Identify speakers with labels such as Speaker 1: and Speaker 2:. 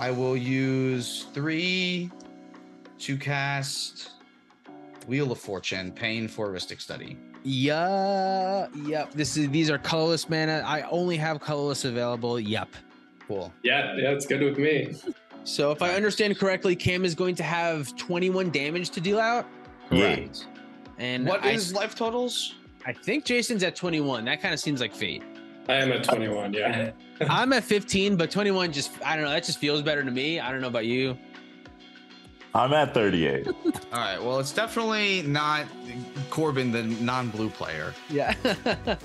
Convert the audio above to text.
Speaker 1: I will use three to cast Wheel of Fortune, paying for Rhystic Study.
Speaker 2: Yeah, yep. This is these are colorless mana. I only have colorless available. Yep.
Speaker 1: Cool.
Speaker 3: Yeah, yeah, it's good with me.
Speaker 2: So if I understand correctly, Cam is going to have 21 damage to deal out.
Speaker 1: Correct.
Speaker 2: And
Speaker 1: What
Speaker 2: I,
Speaker 1: is life totals?
Speaker 2: I think Jason's at 21. That kind of seems like fate.
Speaker 3: I am at 21. Yeah.
Speaker 2: I'm at 15, but 21 just I don't know. That just feels better to me. I don't know about you.
Speaker 4: I'm at 38.
Speaker 1: All right. Well, it's definitely not Corbin, the non-blue player.
Speaker 2: Yeah.